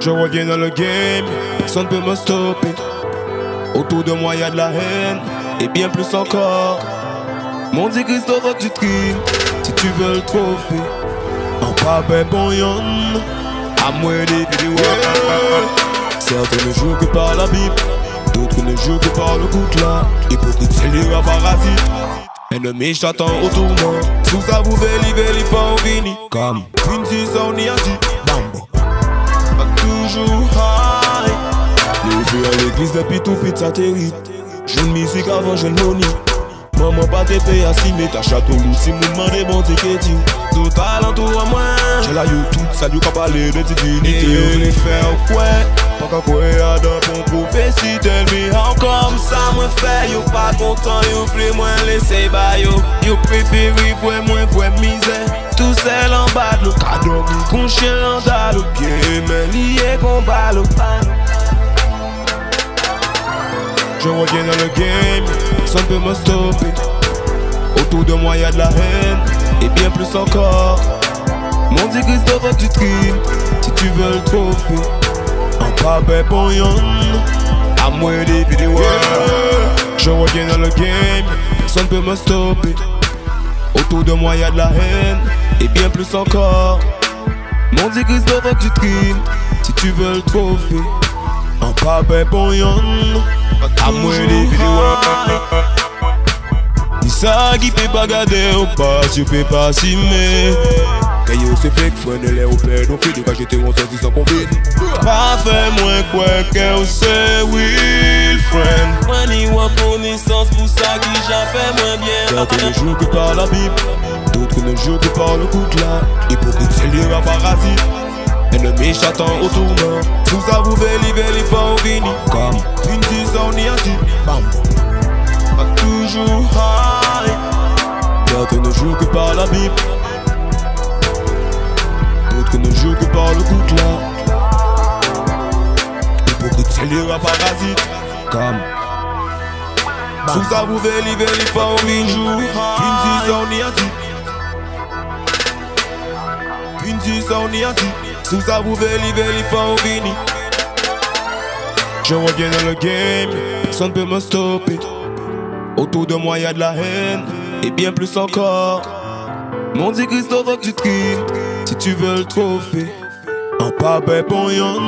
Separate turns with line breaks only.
Je reviens dans le game, personne peut me stopper. Autour de moi y a de la haine, et bien plus encore. Mon dit Christophe tu trimes, si tu veux le trophée. En pas ben bon yon, à moi des vidéos. Certains ne jouent que par la Bible, d'autres ne jouent que par le coup là. Hypocrite, c'est lui à parasite. Ennemi, j't'attends au tournant. Sous ça, vous veli, veli, pas au vini. Comme une dix, on y a dit. Bambo. Pas toujours high. Le jeu à l'église depuis tout petit, ça terrible. J'ai une musique avant, j'ai une money. Maman, pas t'es payé à 6 mètres à château loup. Si mon demande bon ticket, tout talent, tout à moi. J'ai la you tout, ça lui qu'à parler de divinité. Et on les fait au quoi? Pas qu'à quoi, à dans ton prophétie,
fait, yo pas content, yo plus moins laissé ba yo. Yo préféré pour moins pour misère. Tout seul en bas de l'eau, cadeau, con chien en dallo. Pied, mais lié, qu'on ballo.
Je reviens dans le game, personne peut me stopper. Autour de moi y a de la haine, et bien plus encore. Mon dit Christophe tu trimes, si tu veux le trophée. En pas ben bon yon, à moi peut me stopper. Autour de moi y a de la haine, et bien plus encore. Mon dit Christophe que tu trimes, si tu veux le trophée. En pas ben bon yon, à moi des vidéos. Ni ça qui fait pas garder ou pas, tu peux pas s'aimer. Quand yo se fait que frère ne l'est au père, donc fait de cas j'étais en sortie sans convite. Pas fait moins quoi que c'est will friend. Certains ne jouent que par la Bible, d'autres ne jouent que par le coup de là. Hypocrite, c'est lié à parasite. Ennemi, j'attends au tournant. Sous ça, vous veli, veli, pas au vini. Comme une dix, on y a dit. Bam. Pas toujours high. Certains ne jouent que par la Bible. D'autres ne jouent que par le coup de là. Hypocrite, c'est lié à parasite. Comme. Sous ça, vous veli, veli, pas au vini. Une dix, on y a dit. Une dix, on y a dit. Sous ça, vous veli, veli, pas au vini. Je reviens dans le game, personne peut me stopper. Autour de moi y a de la haine, et bien plus encore. Mon dit Christophe que tu si tu veux le trophée. En pas ben bon yon,